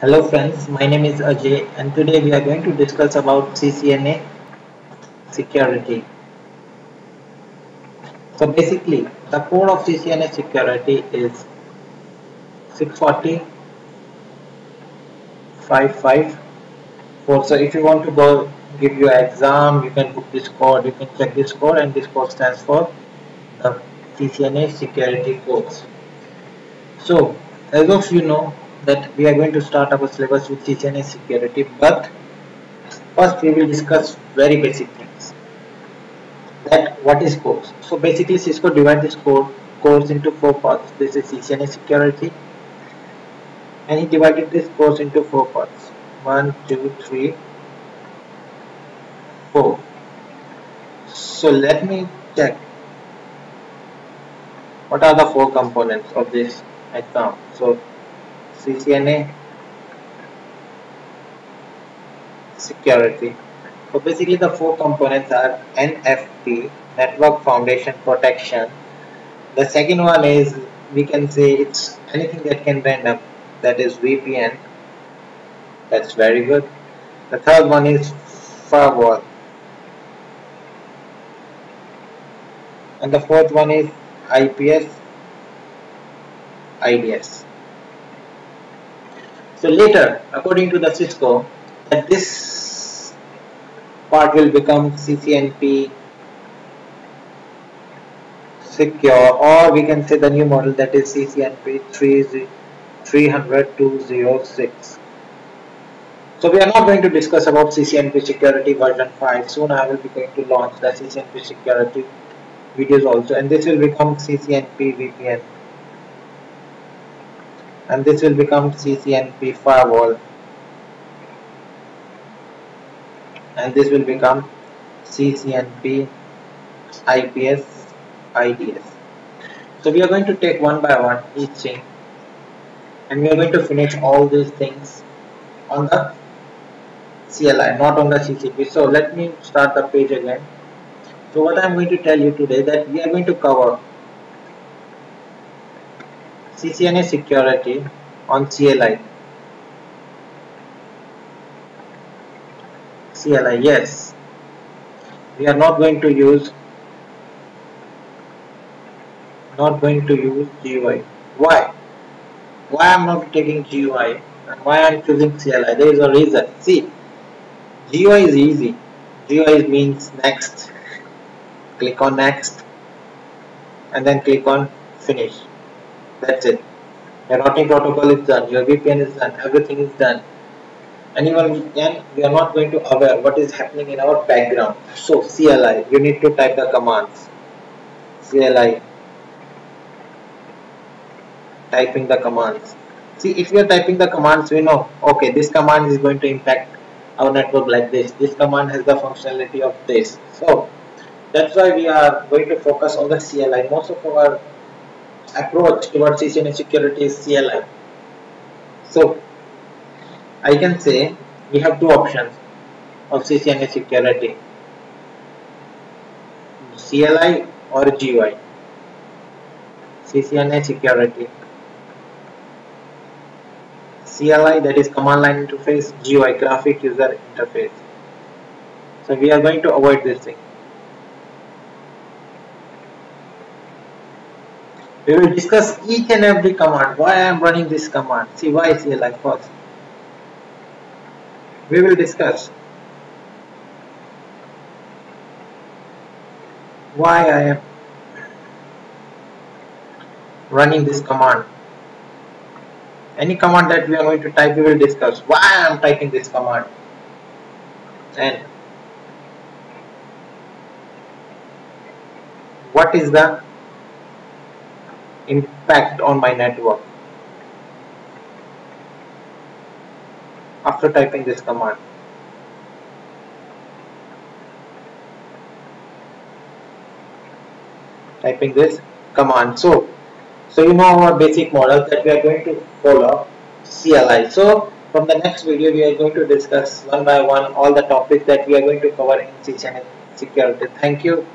Hello friends, my name is Ajay and today we are going to discuss about CCNA security. So basically the code of CCNA security is 640 554 So if you want to go give your exam, you can book this code, you can check this code and this code stands for the CCNA security codes. So as of you know that we are going to start our syllabus with CCNA security but first we will discuss very basic things. That what is course? So basically Cisco divide this code course into four parts. This is CCNA security and he divided this course into four parts. One two three four. So let me check what are the four components of this exam. So CCNA security. So basically the four components are NFP, Network Foundation Protection. The second one is we can say it's anything that can bend up that is VPN. That's very good. The third one is firewall. And the fourth one is IPS IDS. So later, according to the Cisco, that this part will become CCNP secure or we can say the new model that is CCNP 300-206. So we are not going to discuss about CCNP security version 5. Soon I will be going to launch the CCNP security videos also and this will become CCNP VPN and this will become CCNP firewall. And this will become CCNP IPS IDS so we are going to take one by one each thing and we are going to finish all these things on the CLI not on the CCP so let me start the page again. So what I am going to tell you today that we are going to cover CCNA security on CLI. CLI, yes. We are not going to use not going to use GUI. Why? Why I'm not taking GUI and why I'm choosing CLI? There is a reason. See, GUI is easy. GUI means next. Click on next and then click on finish that's it. Your routing protocol is done. Your VPN is done. Everything is done. Anyone can, we are not going to aware what is happening in our background. So CLI you need to type the commands. CLI typing the commands. See if you are typing the commands we know okay this command is going to impact our network like this. This command has the functionality of this. So that's why we are going to focus on the CLI most of our approach towards CCNA security is CLI. So I can say we have two options of CCNA security. CLI or GUI CCNA security. CLI that is command line interface GUI graphic user interface. So we are going to avoid this thing We will discuss each and every command. Why I am running this command. See why is CLI first. We will discuss why I am running this command. Any command that we are going to type, we will discuss why I am typing this command. And what is the impact on my network. After typing this command. Typing this command. So so you know our basic model that we are going to follow CLI so from the next video we are going to discuss one by one all the topics that we are going to cover in CCNA security. Thank you